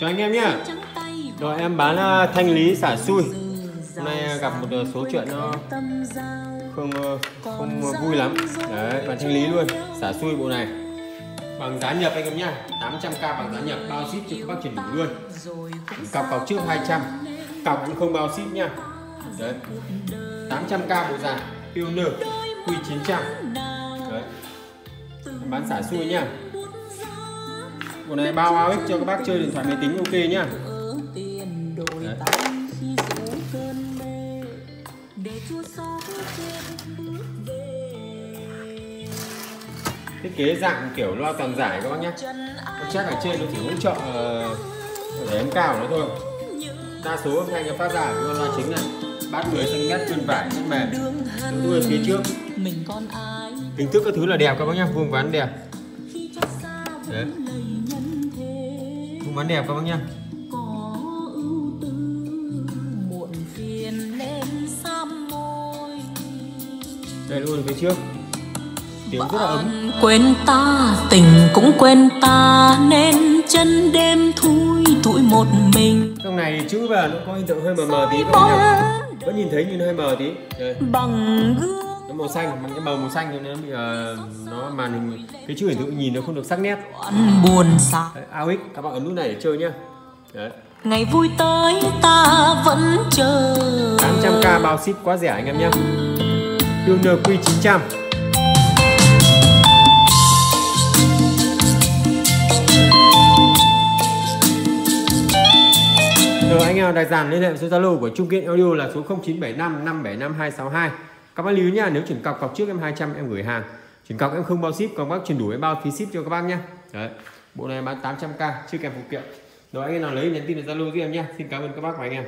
cho anh em nhá. Rồi em bán uh, thanh lý xả xui. Hôm nay à, gặp một uh, số chuyện nó không uh, không vui lắm. Đấy bán thanh lý luôn. Xả xui bộ này. Bằng giá nhập anh em nhá. 800k bằng giá nhập. Bao ship cho các bác chuyển đủ luôn. Cọc cọc trước 200 cọc cũng không bao ship nhá. Đấy. 800k bộ già pioneer Q900 đấy. Bán xả xui nhá bộ này bao áo cho các bác chơi điện thoại máy tính ok nhá. Thiết kế dạng kiểu loa toàn giải các bác nhé chắc ở trên nó chỉ hỗ trợ ờ, để em cao nó thôi. Đa số anh em phát ra con loa chính này. Bát 10 cm chuyên vải rất mềm. Đuôi phía trước. Hình thức các thứ là đẹp các bác nhé vuông vắn đẹp Đấy. vuông vắn đẹp các bác nhé đây luôn phía trước. Tiếng rất là ấm. Quên ta tình cũng quên ta nên chân đêm thui tủi một mình. Trong này chữ vào nó có hình tượng hơi mờ mờ tí các bạn nhá vẫn nhìn thấy nhưng hơi mờ tí. Đây. bằng gương nó màu xanh bằng cái màu màu xanh nên nó bị uh, nó màn hình cái chữ hiển thị nhìn nó không được sắc nét. Buồn xa Đấy, AOX các bạn ấn nút này để chơi nhá. Đấy. ngày vui tới ta vẫn chờ. 800k bao ship quá rẻ anh em nhé Pioneer Q900 Rồi anh em đặt dàn liên hệ số Zalo của Trung Kiên Audio là số 0975 575 262 các bác lưu ý nha, nếu chuyển cọc cọc trước em 200 em gửi hàng. Chuyển cọc em không bao ship còn bác chuyển đủ em bao phí ship cho các bác nhé Đấy. bộ này bán 800k chưa kèm phụ kiện. Rồi, anh em nào lấy nhắn tin vào Zalo giúp em nhé xin cảm ơn các bác và anh em.